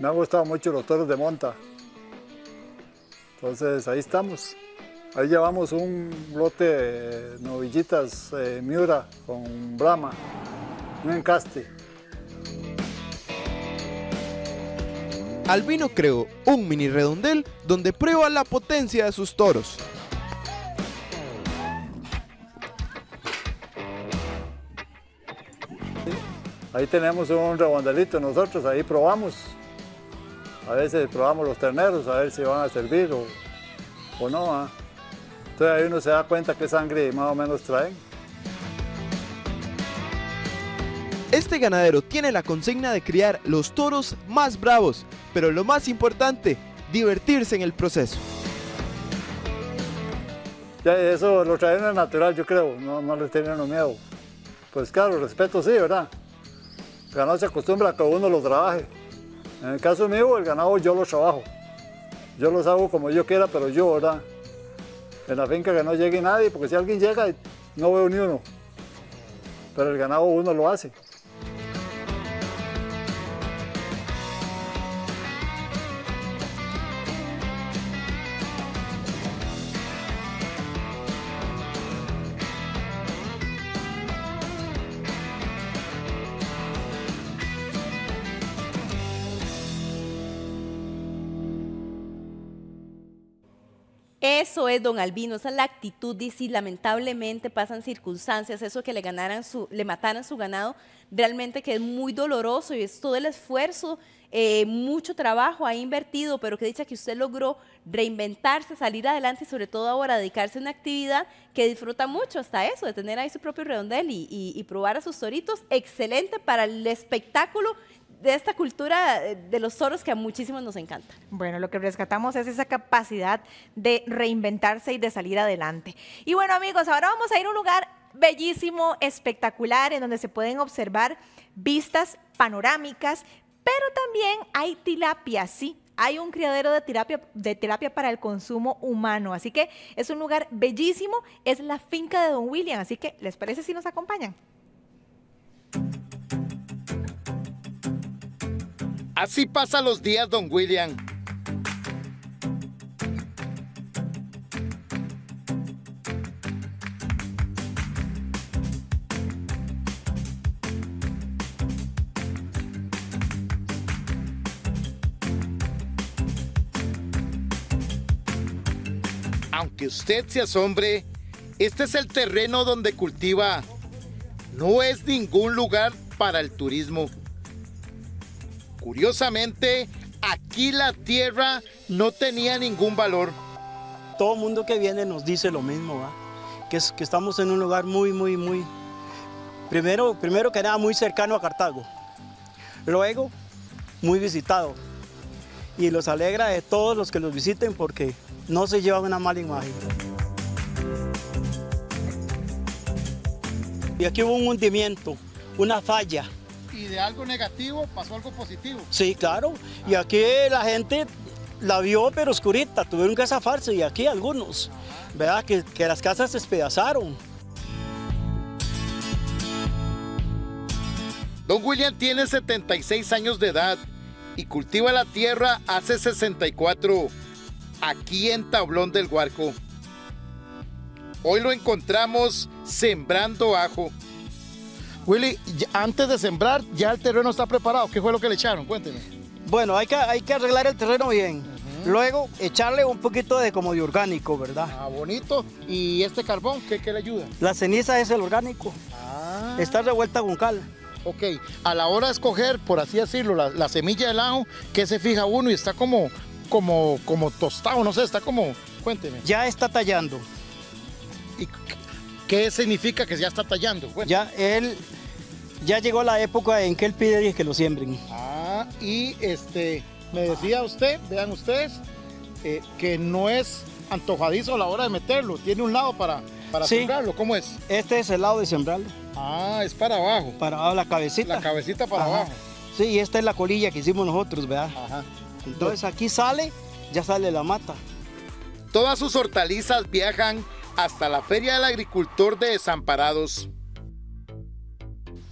Me han gustado mucho los toros de monta. Entonces ahí estamos. Ahí llevamos un lote de novillitas eh, Miura con Brahma, un encaste. Albino creó un mini redondel donde prueba la potencia de sus toros. Ahí tenemos un rebondelito nosotros, ahí probamos. A veces probamos los terneros, a ver si van a servir o, o no. ¿ah? Entonces ahí uno se da cuenta qué sangre más o menos traen. Este ganadero tiene la consigna de criar los toros más bravos, pero lo más importante, divertirse en el proceso. Ya eso lo traen en natural, yo creo, no, no les tienen miedo. Pues claro, respeto sí, ¿verdad? El ganado se acostumbra a que uno lo trabaje. En el caso mío, el ganado yo lo trabajo. Yo los hago como yo quiera, pero yo, ¿verdad? En la finca que no llegue nadie, porque si alguien llega, no veo ni uno. Pero el ganado uno lo hace. Eso es don Albino, esa es la actitud y si lamentablemente pasan circunstancias, eso que le ganaran su, le mataran su ganado, realmente que es muy doloroso y es todo el esfuerzo, eh, mucho trabajo ha invertido, pero que dicha que usted logró reinventarse, salir adelante y sobre todo ahora dedicarse a una actividad que disfruta mucho hasta eso, de tener ahí su propio redondel y, y- y probar a sus toritos, excelente para el espectáculo de esta cultura eh, de los toros que a muchísimos nos encanta. Bueno, lo que rescatamos es esa capacidad de reinventarse y de salir adelante. Y bueno, amigos, ahora vamos a ir a un lugar bellísimo, espectacular, en donde se pueden observar vistas panorámicas, pero también hay tilapia, sí. Hay un criadero de tilapia, de tilapia para el consumo humano, así que es un lugar bellísimo, es la finca de Don William, así que ¿les parece si nos acompañan? Así pasan los días, don William. Aunque usted se asombre, este es el terreno donde cultiva. No es ningún lugar para el turismo. Curiosamente, aquí la tierra no tenía ningún valor. Todo mundo que viene nos dice lo mismo. Que, es, que estamos en un lugar muy, muy, muy, primero, primero que nada muy cercano a Cartago, luego muy visitado y los alegra de todos los que los visiten porque no se llevan una mala imagen. Y aquí hubo un hundimiento, una falla, Y de algo negativo pasó algo positivo. Sí, claro. Y aquí la gente la vio pero oscurita, tuvieron que zafarse y aquí algunos, ¿verdad? Que, que las casas se despedazaron. Don William tiene 76 años de edad y cultiva la tierra hace 64 aquí en Tablón del Huarco. Hoy lo encontramos sembrando ajo. Willy, antes de sembrar, ya el terreno está preparado. ¿Qué fue lo que le echaron? Cuénteme. Bueno, hay que, hay que arreglar el terreno bien. Luego echarle un poquito de como de orgánico, ¿verdad? Ah, bonito. ¿Y este carbón qué, qué le ayuda? La ceniza es el orgánico. Ah. Está revuelta con cal. Ok, a la hora de escoger, por así decirlo, la, la semilla del ajo, ¿qué se fija uno? Y está como, como, como tostado, no sé, está como, cuénteme. Ya está tallando. ¿Y qué significa que ya está tallando? Cuénteme. Ya él, ya llegó la época en que él pide que lo siembren. Ah, y este, me decía usted, vean ustedes, eh, que no es antojadizo a la hora de meterlo, tiene un lado para, para Sí. sembrarlo, ¿cómo es? Este es el lado de sembrarlo. Ah, es para abajo. Para abajo, la cabecita. La cabecita para Ajá. abajo. Sí, y esta es la colilla que hicimos nosotros, ¿verdad? Ajá. Entonces aquí sale, ya sale la mata. Todas sus hortalizas viajan hasta la Feria del Agricultor de Desamparados.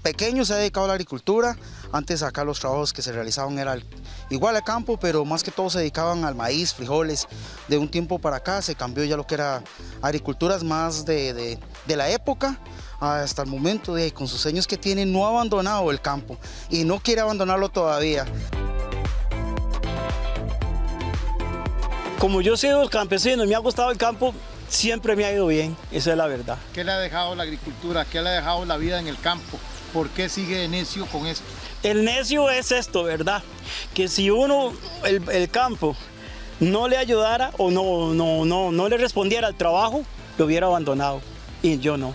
pequeño se ha dedicado a la agricultura. Antes acá los trabajos que se realizaban eran igual al campo, pero más que todo se dedicaban al maíz, frijoles. De un tiempo para acá se cambió ya lo que era agriculturas más de, de- de la época. Hasta el momento, de, con sus años que tiene, no ha abandonado el campo y no quiere abandonarlo todavía. Como yo soy campesino y me ha gustado el campo, siempre me ha ido bien. Esa es la verdad. ¿Qué le ha dejado la agricultura? ¿Qué le ha dejado la vida en el campo? ¿Por qué sigue de necio con esto? El necio es esto, ¿verdad? Que si uno, el, el campo, no le ayudara o no, no, no, no le respondiera al trabajo, lo hubiera abandonado. Y yo no.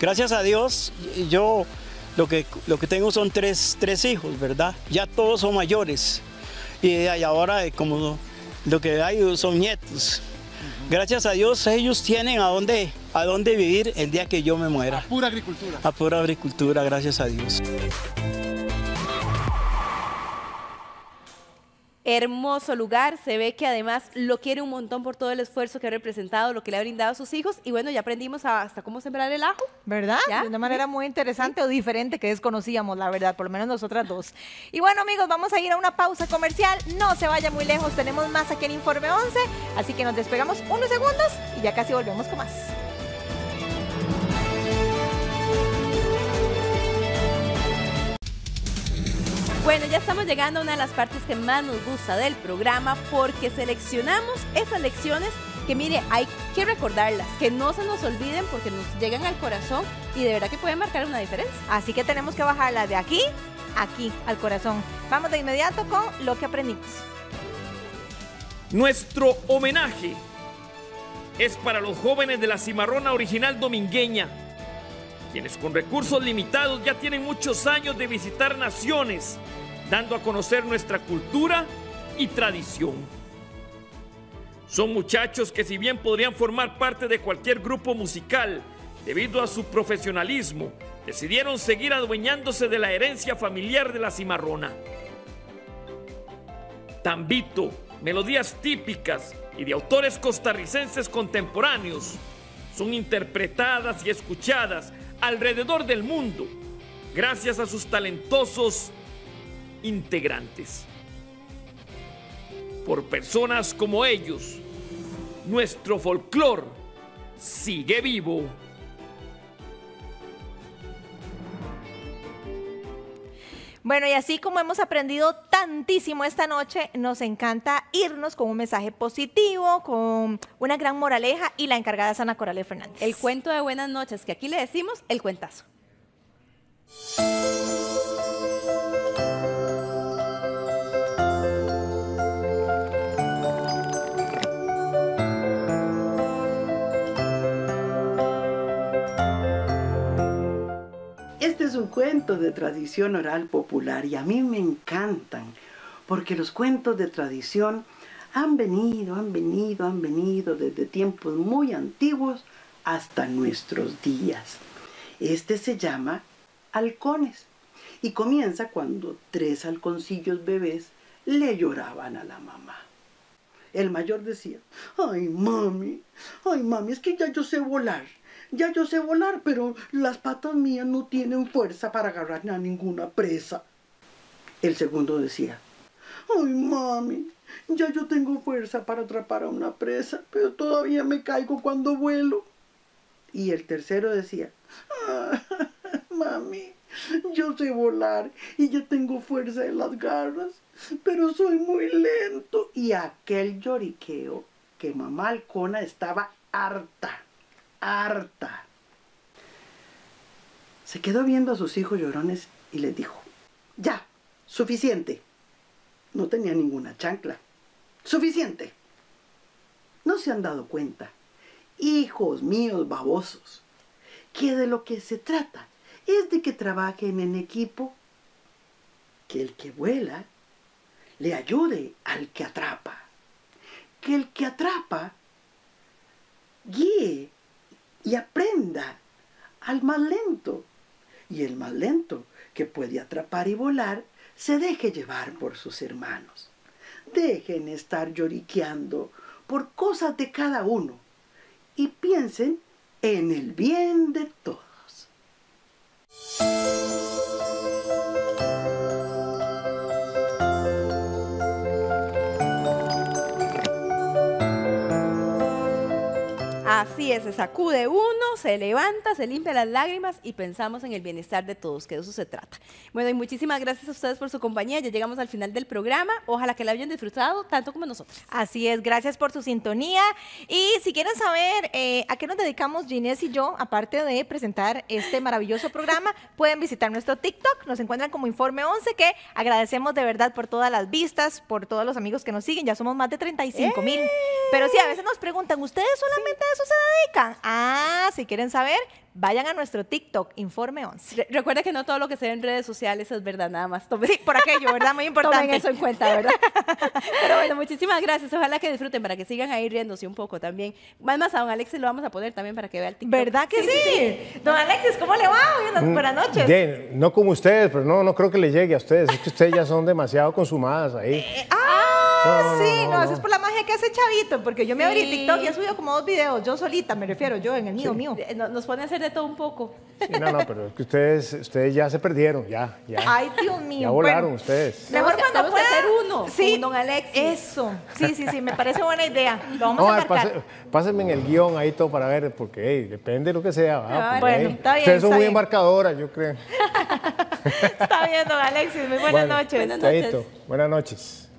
Gracias a Dios, yo lo que, lo que tengo son tres, tres hijos, ¿verdad? Ya todos son mayores. Y, y ahora como lo que hay son nietos. Gracias a Dios ellos tienen a dónde, a dónde vivir el día que yo me muera. Pura agricultura. A pura agricultura, gracias a Dios. Hermoso lugar, se ve que además lo quiere un montón por todo el esfuerzo que ha representado, lo que le ha brindado a sus hijos y bueno, ya aprendimos hasta cómo sembrar el ajo. ¿Verdad? ¿Ya? De una manera muy interesante o diferente que desconocíamos, la verdad, por lo menos nosotras dos. Y bueno, amigos, vamos a ir a una pausa comercial. No se vaya muy lejos, tenemos más aquí en Informe 11, así que nos despegamos unos segundos y ya casi volvemos con más. Bueno, ya estamos llegando a una de las partes que más nos gusta del programa porque seleccionamos esas lecciones que mire, hay que recordarlas, que no se nos olviden porque nos llegan al corazón y de verdad que pueden marcar una diferencia. Así que tenemos que bajarla de aquí, aquí, al corazón. Vamos de inmediato con lo que aprendimos. Nuestro homenaje es para los jóvenes de la cimarrona original domingueña, quienes con recursos limitados ya tienen muchos años de visitar naciones, dando a conocer nuestra cultura y tradición. Son muchachos que si bien podrían formar parte de cualquier grupo musical, debido a su profesionalismo, decidieron seguir adueñándose de la herencia familiar de la cimarrona. Tambito, melodías típicas y de autores costarricenses contemporáneos son interpretadas y escuchadas alrededor del mundo gracias a sus talentosos integrantes. Por personas como ellos, nuestro folclor sigue vivo. Bueno, y así como hemos aprendido tantísimo esta noche, nos encanta irnos con un mensaje positivo, con una gran moraleja y la encargada es Ana Corale Fernández. El cuento de buenas noches, que aquí le decimos el cuentazo. Este es un cuento de tradición oral popular y a mí me encantan porque los cuentos de tradición han venido, han venido, han venido desde tiempos muy antiguos hasta nuestros días. Este se llama Halcones y comienza cuando tres halconcillos bebés le lloraban a la mamá. El mayor decía, ay mami, ay mami, es que ya yo sé volar. Ya yo sé volar, pero las patas mías no tienen fuerza para agarrar a ninguna presa. El segundo decía, ay mami, ya yo tengo fuerza para atrapar a una presa, pero todavía me caigo cuando vuelo. Y el tercero decía, "Ah, mami, yo sé volar y ya tengo fuerza en las garras, pero soy muy lento. Y aquel lloriqueo que mamá Alcona estaba harta, harta. Se quedó viendo a sus hijos llorones y les dijo, ya, suficiente. No tenía ninguna chancla. Suficiente. ¿No se han dado cuenta, hijos míos babosos, que de lo que se trata es de que trabajen en equipo? Que el que vuela le ayude al que atrapa. Que el que atrapa guíe y aprenda al más lento. Y el más lento, que puede atrapar y volar, se deje llevar por sus hermanos. Dejen estar lloriqueando por cosas de cada uno y piensen en el bien de todos. Así es, se sacude uno, se levanta, se limpia las lágrimas y pensamos en el bienestar de todos, que de eso se trata. Bueno, y muchísimas gracias a ustedes por su compañía. Ya llegamos al final del programa. Ojalá que la hayan disfrutado tanto como nosotros. Así es, gracias por su sintonía. Y si quieren saber eh, a qué nos dedicamos Ginés y yo, aparte de presentar este maravilloso programa, pueden visitar nuestro TikTok. Nos encuentran como Informe 11, que agradecemos de verdad por todas las vistas, por todos los amigos que nos siguen. Ya somos más de 35 mil. Pero sí, a veces nos preguntan, ¿ustedes solamente a eso se dedican? Ah, si quieren saber, vayan a nuestro TikTok, Informe 11. Re- recuerda que no todo lo que se ve en redes sociales es verdad, nada más. Tomen, Sí, por aquello, ¿verdad? Muy importante. Tomen eso en cuenta, ¿verdad? Pero bueno, muchísimas gracias. Ojalá que disfruten para que sigan ahí riéndose un poco también. Más más a don Alexis lo vamos a poner también para que vea el TikTok. ¿Verdad que sí? Don Alexis, ¿cómo le va? Buenas, buenas noches. Bien, no como ustedes, pero no, no creo que le llegue a ustedes. Es que ustedes ya son demasiado consumadas ahí. Ah, No, sí, no, no, no. eso es por la magia que hace Chavito, porque yo me abrí. TikTok y he subido como dos videos, yo solita, me refiero, yo en el mío, mío. Eh, no- Nos pone a hacer de todo un poco. Sí, no, no, pero es que ustedes, ustedes ya se perdieron, ya, ya. Ay, Dios mío. ya volaron Bueno, ustedes. Mejor cuando pueda. hacer uno Sí, con don Alexis. Eso, sí, sí, sí, me parece buena idea. Lo vamos No, a marcar. pásenme en el guion ahí todo para ver, porque hey, depende de lo que sea. Ah, bueno, hey, está bien, Ustedes son muy bien. embarcadoras, yo creo. Está bien, don Alexis, muy buenas Bueno, noches. chaito, Buenas noches.